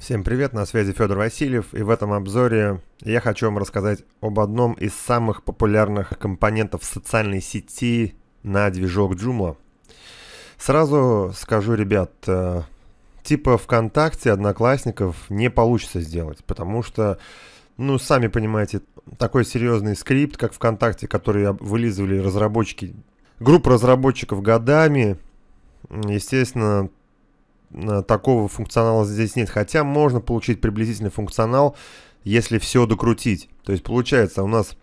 Всем привет, на связи Федор Васильев, и в этом обзоре я хочу вам рассказать об одном из самых популярных компонентов социальной сети на движок Joomla. Сразу скажу, ребят, э, типа ВКонтакте Одноклассников не получится сделать, потому что, ну, сами понимаете, такой серьезный скрипт, как ВКонтакте, который вылизывали разработчики, группа разработчиков годами, естественно, такого функционала здесь нет. Хотя можно получить приблизительный функционал, если все докрутить. То есть получается у нас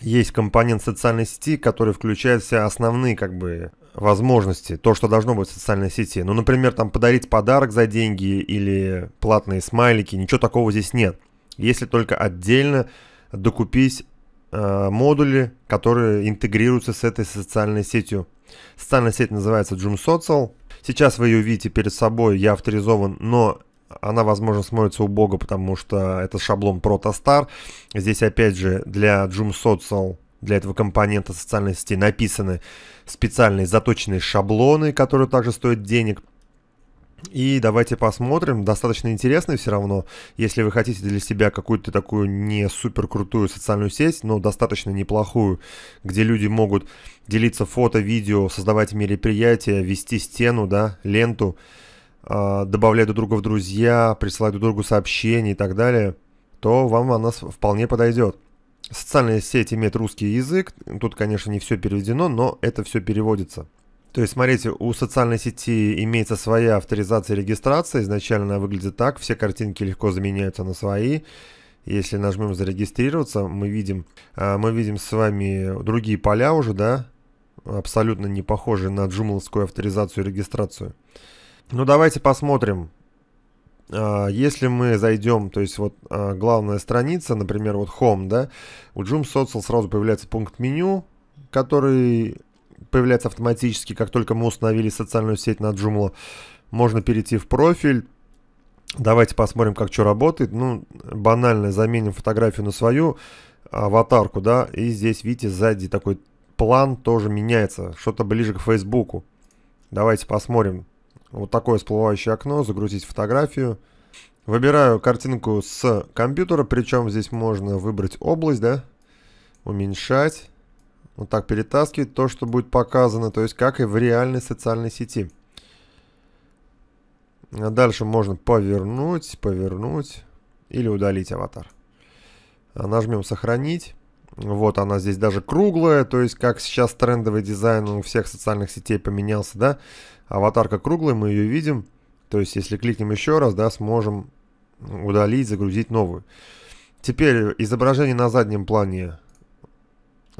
есть компонент социальной сети, который включает все основные как бы возможности, то, что должно быть в социальной сети. Ну, например, там подарить подарок за деньги или платные смайлики, ничего такого здесь нет. Если только отдельно докупить э, модули, которые интегрируются с этой социальной сетью. Социальная сеть называется Joom Social. Сейчас вы ее видите перед собой, я авторизован, но она, возможно, смотрится убого, потому что это шаблон Protostar. Здесь, опять же, для Joom Social, для этого компонента социальной сети написаны специальные заточенные шаблоны, которые также стоят денег. И давайте посмотрим. Достаточно интересно все равно. Если вы хотите для себя какую-то такую не супер крутую социальную сеть, но достаточно неплохую, где люди могут делиться фото, видео, создавать мероприятия, вести стену, да, ленту, э, добавлять друг друга в друзья, присылать друг другу сообщения и так далее, то вам она вполне подойдет. Социальная сеть имеет русский язык. Тут, конечно, не все переведено, но это все переводится. То есть, смотрите, у социальной сети имеется своя авторизация и регистрация. Изначально она выглядит так. Все картинки легко заменяются на свои. Если нажмем зарегистрироваться, мы видим, а, мы видим с вами другие поля уже, да, абсолютно не похожие на джумловскую авторизацию и регистрацию. Ну, давайте посмотрим. А, если мы зайдем, то есть вот а, главная страница, например, вот Home, да, у Joom Social сразу появляется пункт меню, который появляется автоматически, как только мы установили социальную сеть на Joomla. Можно перейти в профиль. Давайте посмотрим, как что работает. Ну, банально заменим фотографию на свою аватарку, да, и здесь, видите, сзади такой план тоже меняется, что-то ближе к Фейсбуку. Давайте посмотрим. Вот такое всплывающее окно, загрузить фотографию. Выбираю картинку с компьютера, причем здесь можно выбрать область, да, уменьшать вот так перетаскивать то, что будет показано, то есть как и в реальной социальной сети. А дальше можно повернуть, повернуть или удалить аватар. А нажмем сохранить. Вот она здесь даже круглая, то есть как сейчас трендовый дизайн у всех социальных сетей поменялся, да. Аватарка круглая, мы ее видим. То есть если кликнем еще раз, да, сможем удалить, загрузить новую. Теперь изображение на заднем плане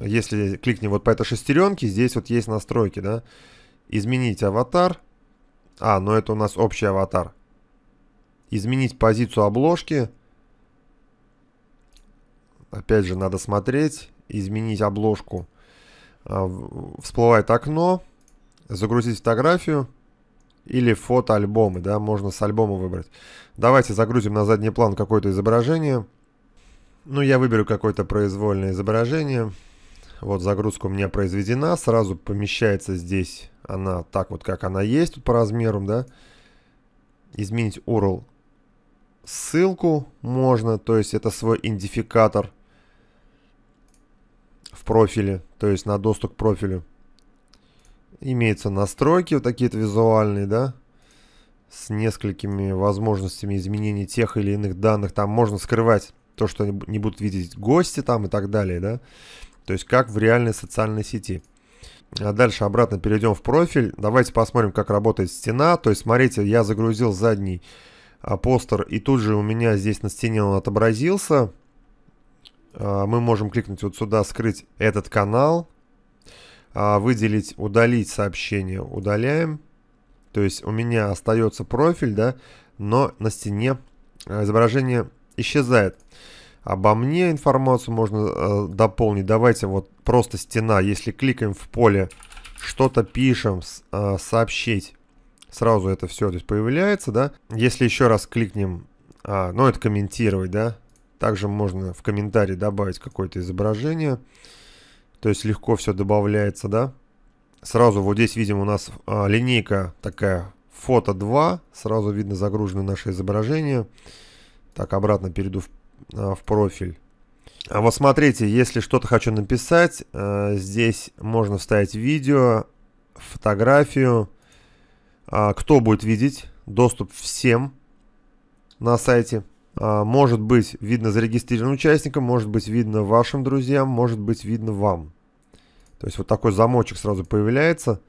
если кликнем вот по этой шестеренке, здесь вот есть настройки, да. Изменить аватар. А, ну это у нас общий аватар. Изменить позицию обложки. Опять же, надо смотреть. Изменить обложку. А, всплывает окно. Загрузить фотографию. Или фотоальбомы, да, можно с альбома выбрать. Давайте загрузим на задний план какое-то изображение. Ну, я выберу какое-то произвольное изображение. Вот загрузка у меня произведена, сразу помещается здесь она так вот, как она есть по размерам, да. Изменить URL ссылку можно, то есть это свой идентификатор в профиле, то есть на доступ к профилю. Имеются настройки вот такие-то визуальные, да, с несколькими возможностями изменения тех или иных данных. Там можно скрывать то, что не будут видеть гости там и так далее, да. То есть как в реальной социальной сети. А дальше обратно перейдем в профиль. Давайте посмотрим, как работает стена. То есть, смотрите, я загрузил задний а, постер, и тут же у меня здесь на стене он отобразился. А, мы можем кликнуть вот сюда, скрыть этот канал, а, выделить, удалить сообщение. Удаляем. То есть у меня остается профиль, да, но на стене изображение исчезает. Обо мне информацию можно э, дополнить. Давайте вот просто стена. Если кликаем в поле, что-то пишем, с, э, сообщить. Сразу это все здесь появляется, да. Если еще раз кликнем, а, ну это комментировать, да. Также можно в комментарии добавить какое-то изображение. То есть легко все добавляется, да. Сразу вот здесь видим у нас а, линейка такая фото 2. Сразу видно загружено наше изображение. Так, обратно перейду в, в профиль. А вот смотрите, если что-то хочу написать, э, здесь можно вставить видео, фотографию. А, кто будет видеть? Доступ всем на сайте. А, может быть видно зарегистрированным участникам, может быть видно вашим друзьям, может быть видно вам. То есть вот такой замочек сразу появляется.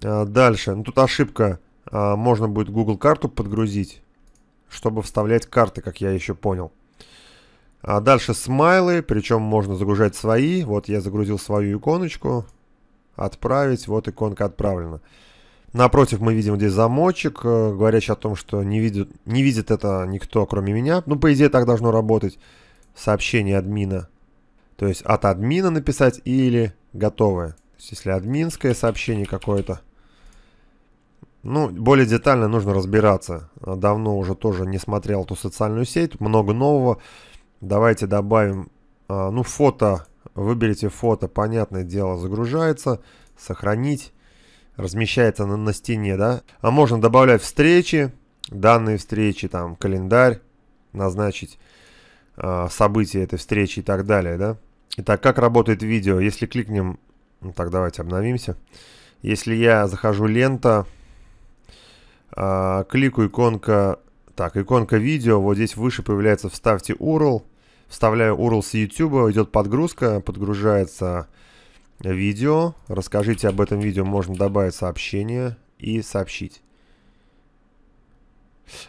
Дальше, ну тут ошибка, можно будет Google карту подгрузить, чтобы вставлять карты, как я еще понял. А дальше смайлы, причем можно загружать свои. Вот я загрузил свою иконочку. Отправить, вот иконка отправлена. Напротив мы видим здесь замочек, э, говорящий о том, что не видит, не видит это никто, кроме меня. Ну, по идее, так должно работать. Сообщение админа. То есть от админа написать или готовое. То есть если админское сообщение какое-то. Ну, более детально нужно разбираться. Давно уже тоже не смотрел эту социальную сеть. Много нового. Давайте добавим, а, ну, фото. Выберите фото, понятное дело, загружается. Сохранить. Размещается на, на стене, да. А можно добавлять встречи, данные встречи, там, календарь. Назначить а, события этой встречи и так далее, да. Итак, как работает видео? Если кликнем... Ну, так, давайте обновимся. Если я захожу лента, а, кликаю иконка... Так, иконка видео, вот здесь выше появляется «Вставьте URL». Вставляю URL с YouTube, идет подгрузка, подгружается видео. Расскажите об этом видео, можно добавить сообщение и сообщить.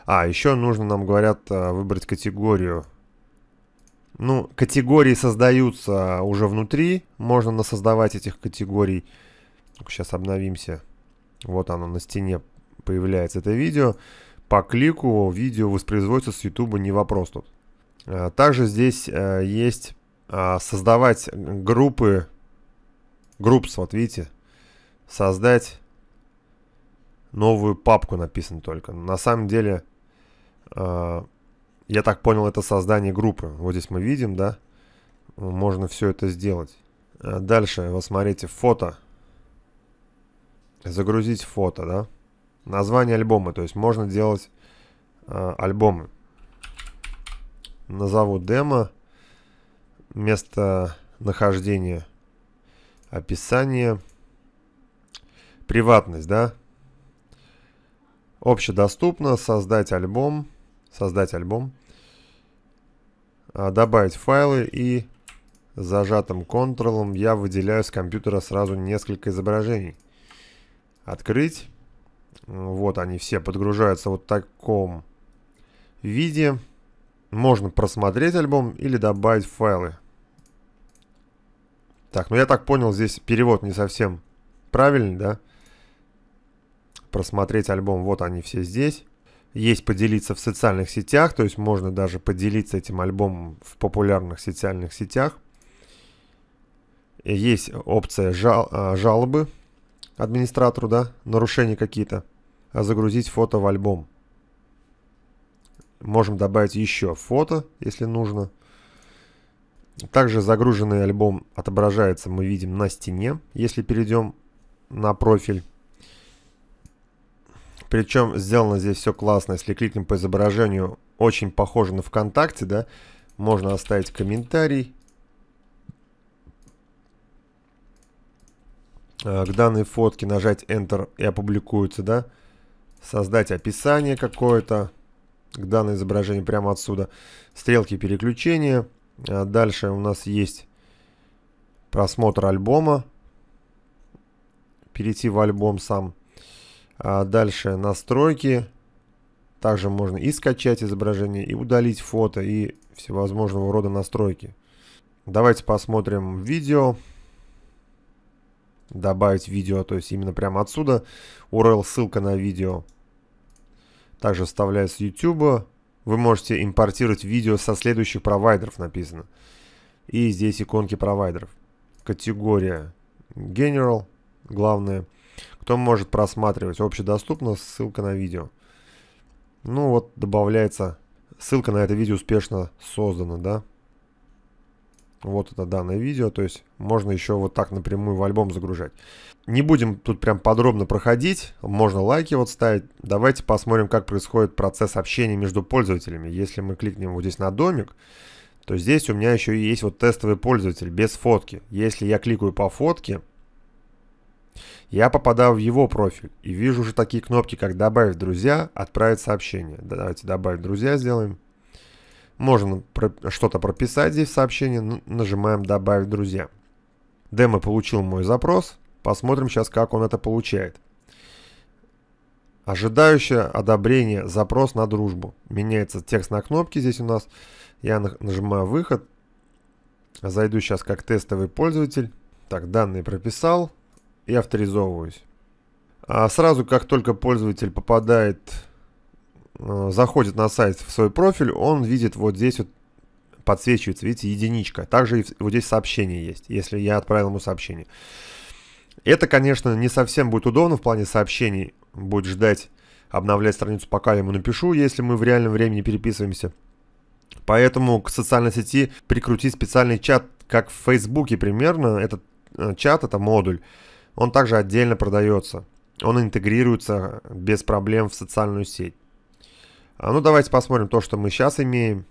А, еще нужно, нам говорят, а, выбрать категорию. Ну, категории создаются уже внутри. Можно насоздавать этих категорий. Сейчас обновимся. Вот оно на стене появляется это видео. По клику видео воспроизводится с YouTube, не вопрос тут. А, также здесь э, есть а, создавать группы, группс, вот видите, создать новую папку написано только. На самом деле, а, я так понял, это создание группы. Вот здесь мы видим, да, можно все это сделать. Дальше, вот смотрите, фото. Загрузить фото, да. Название альбома, то есть можно делать альбомы назову демо, место нахождения, описание, приватность, да, общедоступно, создать альбом, создать альбом, а, добавить файлы и зажатым контролом я выделяю с компьютера сразу несколько изображений. Открыть. Вот они все подгружаются вот в таком виде. Можно просмотреть альбом или добавить файлы. Так, ну я так понял, здесь перевод не совсем правильный, да? Просмотреть альбом, вот они все здесь. Есть поделиться в социальных сетях, то есть можно даже поделиться этим альбомом в популярных социальных сетях. Есть опция жал, а, жалобы администратору, да, нарушения какие-то. А загрузить фото в альбом. Можем добавить еще фото, если нужно. Также загруженный альбом отображается, мы видим, на стене, если перейдем на профиль. Причем сделано здесь все классно. Если кликнем по изображению, очень похоже на ВКонтакте, да. Можно оставить комментарий. А, к данной фотке нажать Enter и опубликуется, да. Создать описание какое-то к данному изображению прямо отсюда. Стрелки переключения. А дальше у нас есть просмотр альбома. Перейти в альбом сам. А дальше настройки. Также можно и скачать изображение, и удалить фото, и всевозможного рода настройки. Давайте посмотрим видео. Добавить видео, то есть именно прямо отсюда. URL, ссылка на видео. Также вставляется с YouTube. Вы можете импортировать видео со следующих провайдеров написано. И здесь иконки провайдеров. Категория General, главное. Кто может просматривать общедоступно, ссылка на видео. Ну вот добавляется ссылка на это видео успешно создана, да. Вот это данное видео, то есть можно еще вот так напрямую в альбом загружать. Не будем тут прям подробно проходить, можно лайки вот ставить. Давайте посмотрим, как происходит процесс общения между пользователями. Если мы кликнем вот здесь на домик, то здесь у меня еще есть вот тестовый пользователь без фотки. Если я кликаю по фотке, я попадаю в его профиль и вижу уже такие кнопки, как «Добавить друзья», «Отправить сообщение». Давайте «Добавить друзья» сделаем. Можно про что-то прописать здесь в сообщении, нажимаем «Добавить друзья». Демо получил мой запрос, посмотрим сейчас, как он это получает. Ожидающее одобрение, запрос на дружбу. Меняется текст на кнопке здесь у нас. Я нажимаю выход. Зайду сейчас как тестовый пользователь. Так, данные прописал и авторизовываюсь. А сразу, как только пользователь попадает, заходит на сайт в свой профиль, он видит вот здесь вот подсвечивается, видите, единичка. Также вот здесь сообщение есть, если я отправил ему сообщение. Это, конечно, не совсем будет удобно в плане сообщений. Будет ждать, обновлять страницу, пока я ему напишу, если мы в реальном времени переписываемся. Поэтому к социальной сети прикрутить специальный чат, как в Фейсбуке примерно. Этот э, чат, это модуль, он также отдельно продается. Он интегрируется без проблем в социальную сеть. А ну давайте посмотрим то, что мы сейчас имеем.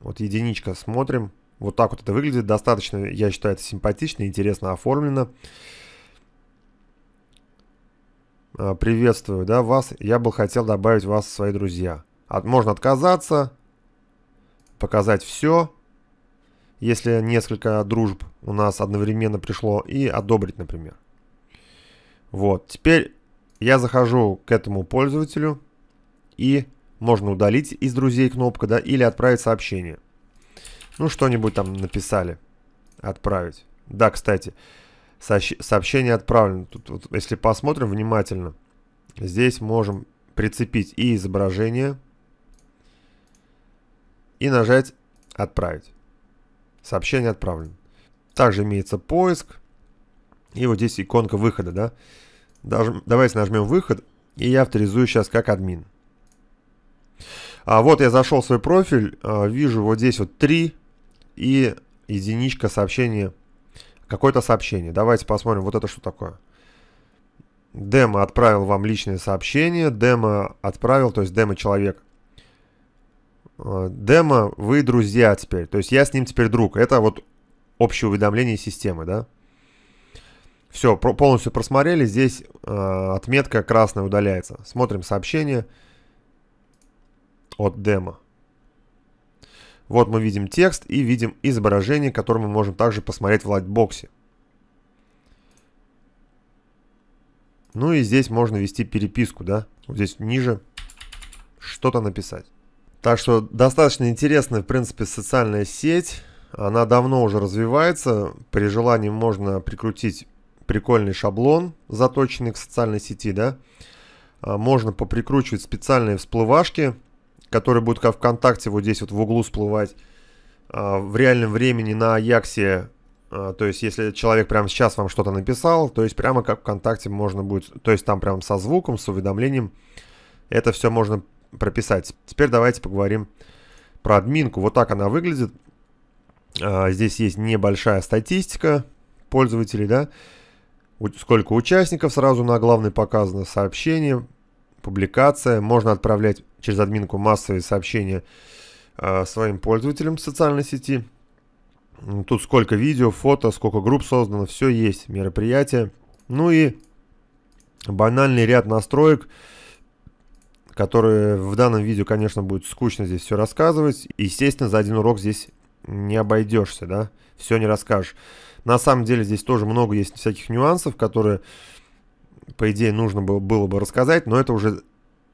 Вот единичка смотрим. Вот так вот это выглядит. Достаточно, я считаю, это симпатично, интересно оформлено. А, приветствую, да, вас. Я бы хотел добавить вас в свои друзья. От, можно отказаться, показать все, если несколько дружб у нас одновременно пришло, и одобрить, например. Вот, теперь я захожу к этому пользователю, и можно удалить из друзей кнопка, да, или отправить сообщение. Ну, что-нибудь там написали. Отправить. Да, кстати, сообщение отправлено. Тут, вот, если посмотрим внимательно, здесь можем прицепить и изображение, и нажать «Отправить». Сообщение отправлено. Также имеется поиск. И вот здесь иконка выхода, да. Даже, давайте нажмем выход. И я авторизую сейчас как админ. А вот я зашел в свой профиль. А, вижу вот здесь вот 3 и единичка сообщения. Какое-то сообщение. Давайте посмотрим, вот это что такое. Демо отправил вам личное сообщение. Демо отправил, то есть демо человек Э, демо, вы друзья теперь. То есть я с ним теперь друг. Это вот общее уведомление системы, да? Все, полностью просмотрели. Здесь э, отметка красная удаляется. Смотрим сообщение от демо. Вот мы видим текст и видим изображение, которое мы можем также посмотреть в lightbox-е. Ну и здесь можно вести переписку, да? Вот здесь ниже что-то написать. Так что достаточно интересная, в принципе, социальная сеть. Она давно уже развивается. При желании можно прикрутить прикольный шаблон, заточенный к социальной сети, да. А, можно поприкручивать специальные всплывашки, которые будут как ВКонтакте вот здесь вот в углу всплывать а, в реальном времени на Аяксе. А, то есть, если человек прямо сейчас вам что-то написал, то есть прямо как ВКонтакте можно будет, то есть там прям со звуком, с уведомлением, это все можно прописать. Теперь давайте поговорим про админку. Вот так она выглядит. А, здесь есть небольшая статистика пользователей, да. Сколько участников сразу на главной показано, сообщение, публикация. Можно отправлять через админку массовые сообщения а, своим пользователям в социальной сети. Тут сколько видео, фото, сколько групп создано, все есть, мероприятия. Ну и банальный ряд настроек, которые в данном видео, конечно, будет скучно здесь все рассказывать. Естественно, за один урок здесь не обойдешься, да, все не расскажешь. На самом деле здесь тоже много есть всяких нюансов, которые, по идее, нужно было, было бы рассказать, но это уже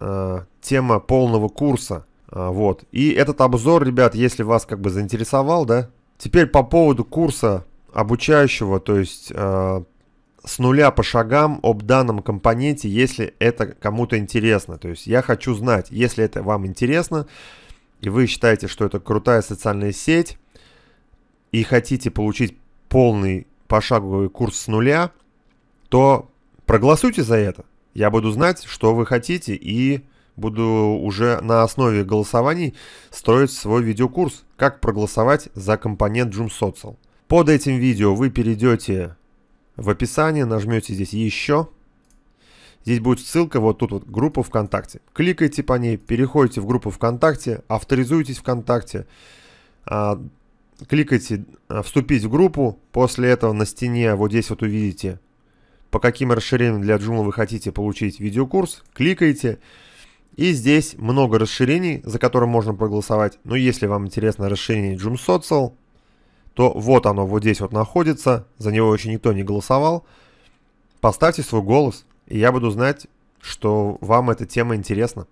э, тема полного курса, э, вот. И этот обзор, ребят, если вас как бы заинтересовал, да, теперь по поводу курса обучающего, то есть э, с нуля по шагам об данном компоненте, если это кому-то интересно. То есть я хочу знать, если это вам интересно, и вы считаете, что это крутая социальная сеть, и хотите получить полный пошаговый курс с нуля, то проголосуйте за это. Я буду знать, что вы хотите, и буду уже на основе голосований строить свой видеокурс, как проголосовать за компонент Joom Social. Под этим видео вы перейдете в описание, нажмете здесь «Еще». Здесь будет ссылка, вот тут вот, группа ВКонтакте. Кликайте по ней, переходите в группу ВКонтакте, авторизуйтесь ВКонтакте, а, кликайте а, «Вступить в группу». После этого на стене вот здесь вот увидите, по каким расширениям для Joomla вы хотите получить видеокурс. Кликайте. И здесь много расширений, за которые можно проголосовать. Но если вам интересно расширение Joom Social, то вот оно вот здесь вот находится. За него еще никто не голосовал. Поставьте свой голос, и я буду знать, что вам эта тема интересна.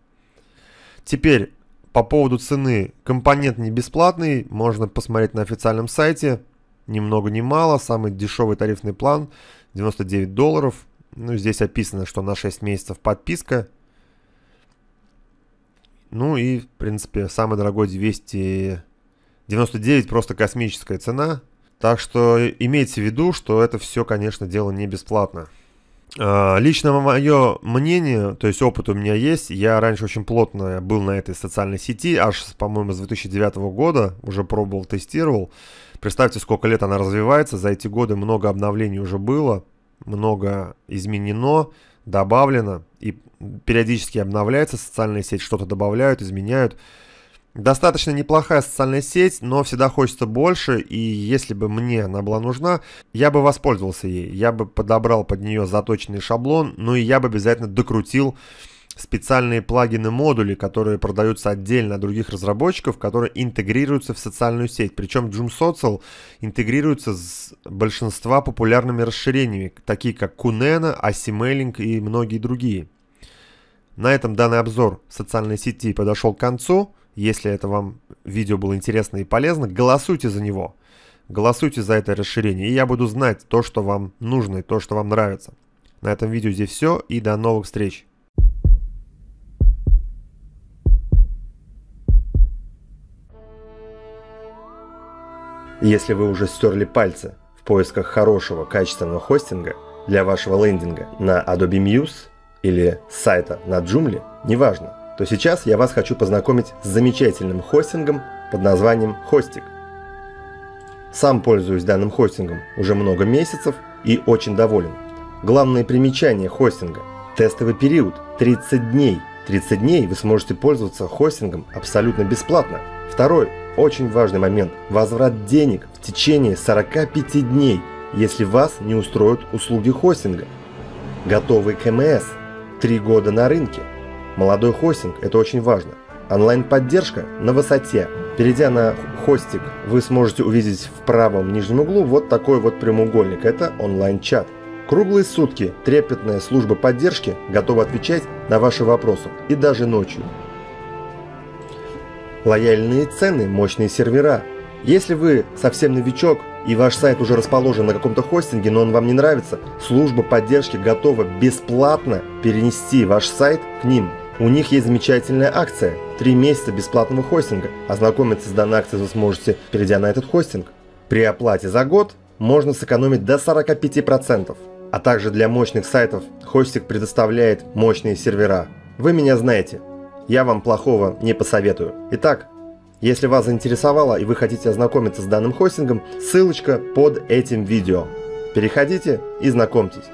Теперь, по поводу цены. Компонент не бесплатный, можно посмотреть на официальном сайте. Ни много ни мало, самый дешевый тарифный план 99 долларов. Ну, здесь описано, что на 6 месяцев подписка. Ну и, в принципе, самый дорогой 299, просто космическая цена. Так что имейте в виду, что это все, конечно, дело не бесплатно. А, лично мое мнение, то есть опыт у меня есть. Я раньше очень плотно был на этой социальной сети, аж, по-моему, с 2009 года уже пробовал, тестировал. Представьте, сколько лет она развивается. За эти годы много обновлений уже было, много изменено, добавлено. И периодически обновляется социальная сеть, что-то добавляют, изменяют. Достаточно неплохая социальная сеть, но всегда хочется больше, и если бы мне она была нужна, я бы воспользовался ей. Я бы подобрал под нее заточенный шаблон, ну и я бы обязательно докрутил специальные плагины-модули, которые продаются отдельно от других разработчиков, которые интегрируются в социальную сеть. Причем Joom Social интегрируется с большинства популярными расширениями, такие как Kunena, Asimailing и многие другие. На этом данный обзор социальной сети подошел к концу. Если это вам видео было интересно и полезно, голосуйте за него. Голосуйте за это расширение, и я буду знать то, что вам нужно и то, что вам нравится. На этом видео здесь все, и до новых встреч. Если вы уже стерли пальцы в поисках хорошего качественного хостинга для вашего лендинга на Adobe Muse или сайта на Joomla, неважно, то сейчас я вас хочу познакомить с замечательным хостингом под названием Hostik. Сам пользуюсь данным хостингом уже много месяцев и очень доволен. Главное примечание хостинга – тестовый период 30 дней. 30 дней вы сможете пользоваться хостингом абсолютно бесплатно. Второй очень важный момент – возврат денег в течение 45 дней, если вас не устроят услуги хостинга. Готовый КМС – 3 года на рынке – Молодой хостинг – это очень важно. Онлайн-поддержка на высоте. Перейдя на хостик, вы сможете увидеть в правом нижнем углу вот такой вот прямоугольник. Это онлайн-чат. Круглые сутки трепетная служба поддержки готова отвечать на ваши вопросы и даже ночью. Лояльные цены, мощные сервера. Если вы совсем новичок и ваш сайт уже расположен на каком-то хостинге, но он вам не нравится, служба поддержки готова бесплатно перенести ваш сайт к ним. У них есть замечательная акция – 3 месяца бесплатного хостинга. Ознакомиться с данной акцией вы сможете, перейдя на этот хостинг. При оплате за год можно сэкономить до 45%. А также для мощных сайтов хостинг предоставляет мощные сервера. Вы меня знаете, я вам плохого не посоветую. Итак, если вас заинтересовало и вы хотите ознакомиться с данным хостингом, ссылочка под этим видео. Переходите и знакомьтесь.